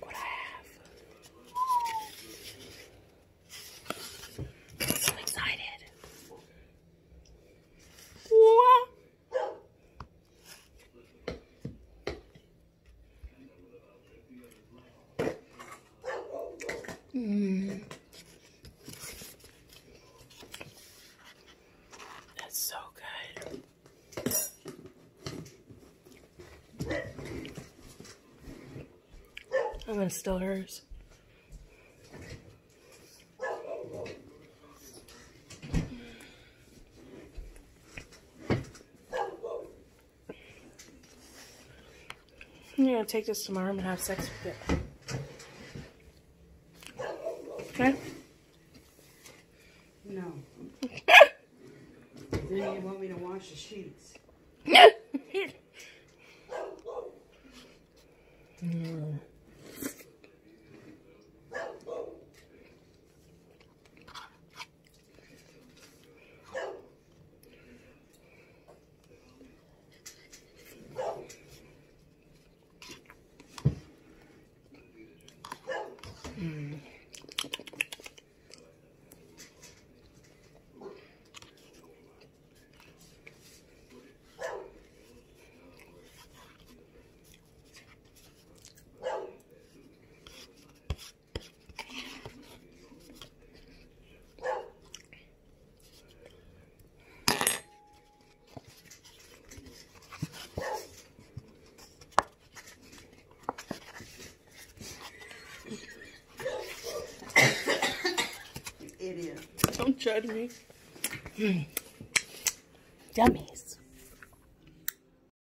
what I have. I'm excited. What? Mm. I'm gonna steal hers. I'm gonna take this tomorrow and have sex with it. Okay? No. then you want me to wash the sheets. Mm. Mm. Don't judge me. Mm. Yummy.